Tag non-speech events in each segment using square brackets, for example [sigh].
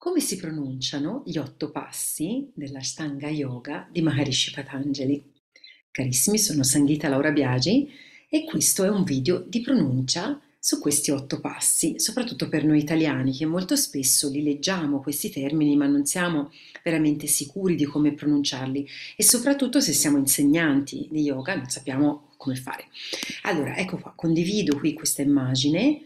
Come si pronunciano gli otto passi dell'Ashtanga Yoga di Maharishi Patanjali? Carissimi, sono Sanghita Laura Biagi e questo è un video di pronuncia su questi otto passi, soprattutto per noi italiani che molto spesso li leggiamo questi termini ma non siamo veramente sicuri di come pronunciarli e soprattutto se siamo insegnanti di yoga non sappiamo come fare. Allora, ecco qua, condivido qui questa immagine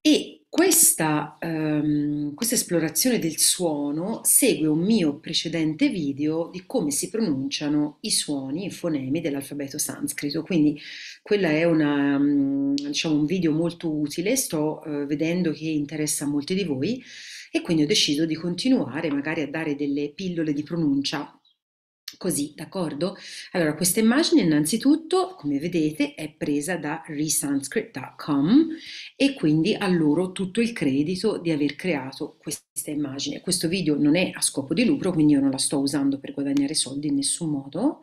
e questa, um, questa, esplorazione del suono segue un mio precedente video di come si pronunciano i suoni, i fonemi dell'alfabeto sanscrito, quindi quella è una, um, diciamo, un video molto utile, sto uh, vedendo che interessa a molti di voi e quindi ho deciso di continuare magari a dare delle pillole di pronuncia Così, d'accordo? Allora, questa immagine innanzitutto, come vedete, è presa da resanskrit.com e quindi a loro tutto il credito di aver creato questa immagine. Questo video non è a scopo di lucro, quindi io non la sto usando per guadagnare soldi in nessun modo,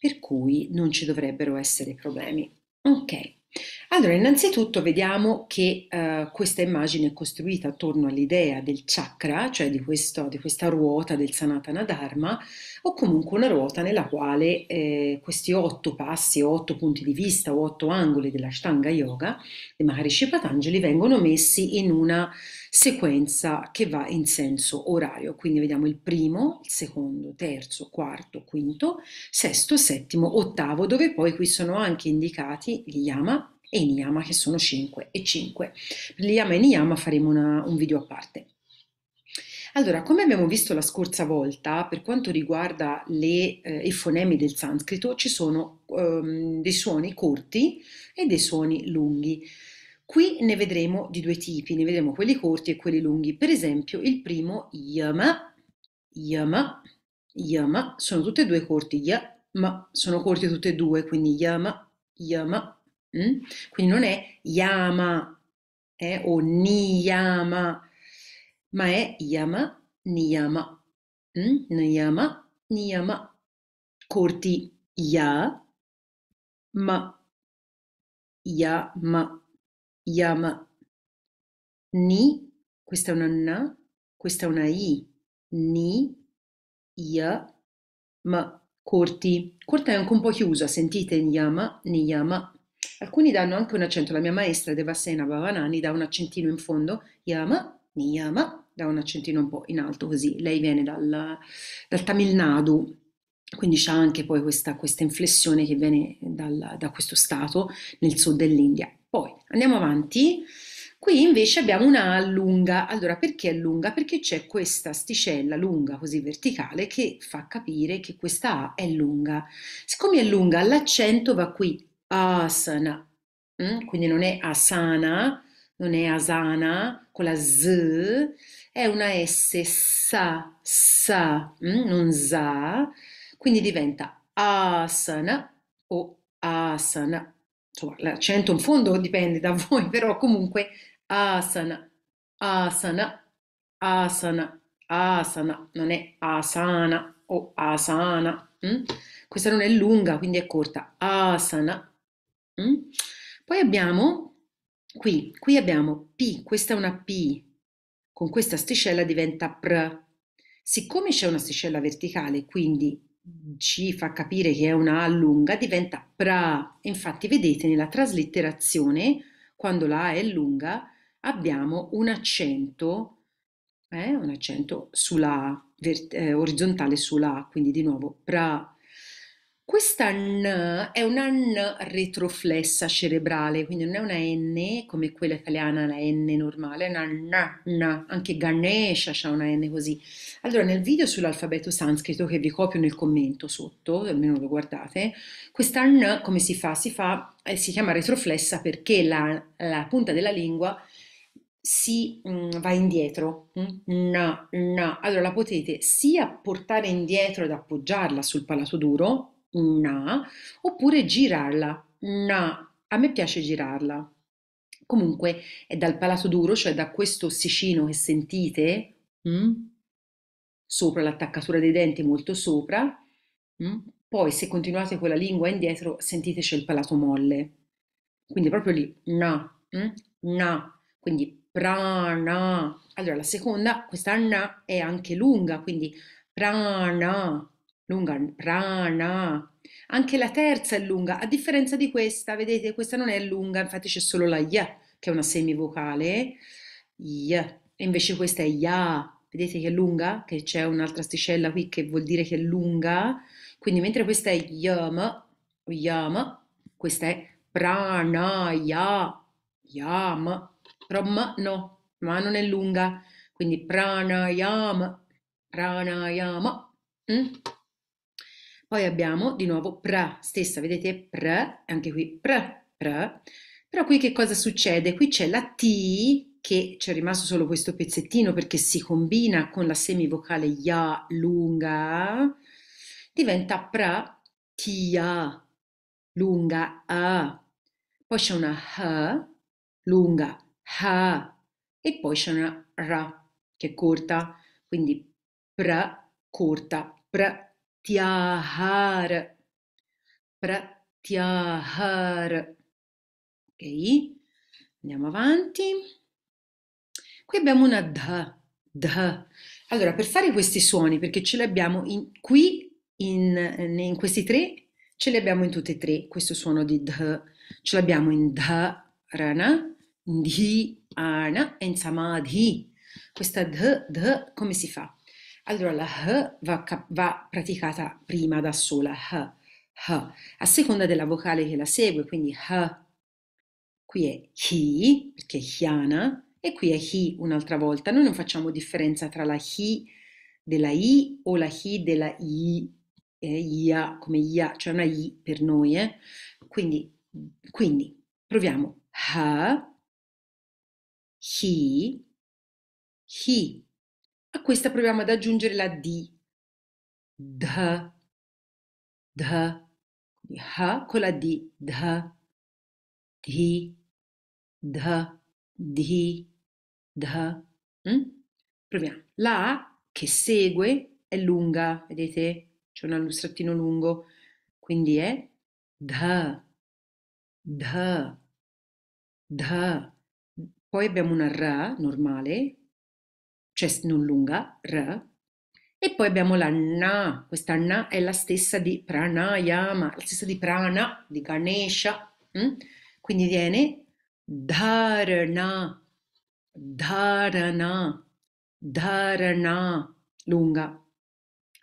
per cui non ci dovrebbero essere problemi. Ok. Allora, innanzitutto vediamo che uh, questa immagine è costruita attorno all'idea del chakra, cioè di, questo, di, questa ruota del Sanatana Dharma, o comunque una ruota nella quale eh, questi otto passi, otto punti di vista o otto angoli dell'Ashtanga Yoga di Maharishi Patanjali vengono messi in una sequenza che va in senso orario. Quindi vediamo il primo, il secondo, terzo, quarto, quinto, sesto, settimo, ottavo, dove poi qui sono anche indicati gli yama e i niyama che sono 5 e 5. Per gli yama e niyama faremo una, un video a parte. Allora, come abbiamo visto la scorsa volta, per quanto riguarda le, eh, i fonemi del sanscrito, ci sono ehm, dei suoni corti e dei suoni lunghi. Qui ne vedremo di due tipi, ne vedremo quelli corti e quelli lunghi. Per esempio, il primo yama, yama, yama, sono tutte e due corti, yama, sono corti tutte e due, quindi yama, yama, Mm? Quindi non è yama eh, o niyama, ma è yama, niyama, mm? niyama, niyama, corti ya, ma, ya, ma, yama, ni, questa è una na, questa è una i, ni, ya, ma, corti. Corta è anche un po' chiusa, sentite, niyama, niyama, Alcuni danno anche un accento, la mia maestra Devasena Bhavanani dà un accentino in fondo, Yama, Niyama, dà un accentino un po' in alto così, lei viene dal, dal Tamil Nadu, quindi c'è anche poi questa, questa inflessione che viene dal, da questo stato nel sud dell'India. Poi andiamo avanti. Qui invece abbiamo una A lunga. Allora, perché è lunga? Perché c'è questa sticella lunga così verticale che fa capire che questa A è lunga. Siccome è lunga, l'accento va qui asana, mm? quindi non è asana, non è asana con la z, è una s sa, sa, mm? non za, quindi diventa asana o asana. Insomma, l'accento in fondo dipende da voi, [laughs] però comunque asana, asana, asana, asana, non è asana o asana. Mm? Questa non è lunga, quindi è corta. Asana, Mm? Poi abbiamo qui, qui abbiamo P, questa è una P, con questa sticella diventa pr. Siccome c'è una sticella verticale, quindi ci fa capire che è una A lunga, diventa pra. Infatti vedete nella traslitterazione, quando la A è lunga, abbiamo un accento, eh, un accento sulla eh, orizzontale sulla A, quindi di nuovo pra, questa N è una N retroflessa cerebrale, quindi non è una N come quella italiana, la N normale, è una N, N. anche Ganesha ha una N così. Allora, nel video sull'alfabeto sanscrito che vi copio nel commento sotto, almeno lo guardate, questa N come si fa? Si, fa, eh, si chiama retroflessa perché la, la punta della lingua si mh, mm, va indietro, mh? na, na. Allora la potete sia portare indietro ed appoggiarla sul palato duro, na, oppure girarla, na. A me piace girarla. Comunque è dal palato duro, cioè da questo ossicino che sentite, mm? sopra l'attaccatura dei denti molto sopra, mm? poi se continuate con la lingua indietro sentite c'è il palato molle. Quindi proprio lì, na, mm? na. Quindi prana. Allora, la seconda, questa na è anche lunga, quindi prana, lunga, prana. Anche la terza è lunga, a differenza di questa, vedete, questa non è lunga, infatti c'è solo la ya, che è una semivocale, y, e invece questa è ya, vedete che è lunga, che c'è un'altra sticella qui che vuol dire che è lunga, quindi mentre questa è yam, yam, questa è pranaya, yam, però ma no, ma non è lunga, quindi pranayama, pranayama. Mm? Poi abbiamo di nuovo pra, stessa, vedete? Pra, anche qui pra, pra. Però qui che cosa succede? Qui c'è la T che c'è rimasto solo questo pezzettino perché si combina con la semivocale ya lunga, diventa pra, tia, lunga a. Poi c'è una h lunga ha e poi c'è una ra che è corta, quindi pra corta, pratyahar, pratyahar. Ok, andiamo avanti. Qui abbiamo una dha, dha. Allora, per fare questi suoni, perché ce li abbiamo in, qui in, in, questi tre, ce li abbiamo in tutti e tre, questo suono di dha, ce l'abbiamo in dha, rana, in ana e in samadhi. Questa dh, dh, come si fa? Allora la h va, va praticata prima da sola, h, h, a seconda della vocale che la segue, quindi h, qui è hi, perché è hiana, e qui è hi un'altra volta. Noi non facciamo differenza tra la hi della i o la hi della i, eh, ia, come ia, cioè una i per noi, eh? Quindi, quindi proviamo ha, hi, hi. A questa proviamo ad aggiungere la D. Dh, dh, ha con la D, dh, di, dh, di, dh. Mm? Proviamo. La A che segue è lunga, vedete? C'è un illustrattino lungo, quindi è dh, dh, dh. Poi abbiamo una R normale, lunga, R, e poi abbiamo la Na, questa Na è la stessa di Pranayama, la stessa di Prana, di Ganesha, hm? quindi viene Dharana, Dharana, Dharana, lunga,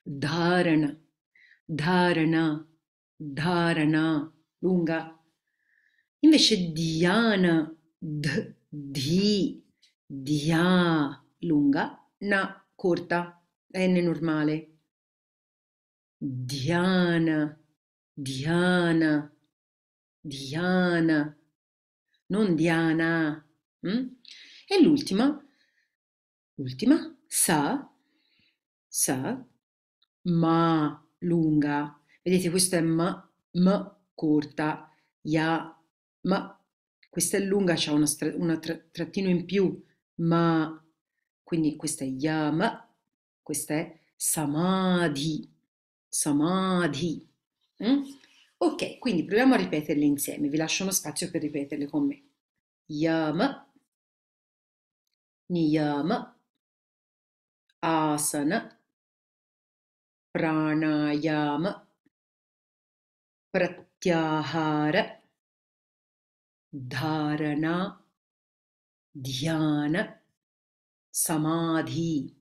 Dharana, Dharana, Dharana, lunga. Invece Dhyana, D, Di, Dhya, lunga, Na, corta, N normale. Dhyana, Dhyana, Dhyana, non Diana. Mm? E l'ultima, ultima, Sa, Sa, Ma, lunga. Vedete, questo è Ma, M, corta, Ya, Ma. Questa è lunga, c'è una tra trattino in più, Ma quindi questa è yama, questa è samadhi, samadhi. Mm? Ok, quindi proviamo a ripeterle insieme, vi lascio uno spazio per ripeterle con me. Yama, niyama, asana, pranayama, pratyahara, dharana, dhyana, samadhi.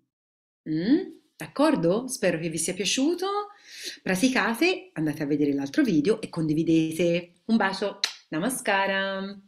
Mm? D'accordo? Spero che vi sia piaciuto. Praticate, andate a vedere l'altro video e condividete. Un bacio, namaskara!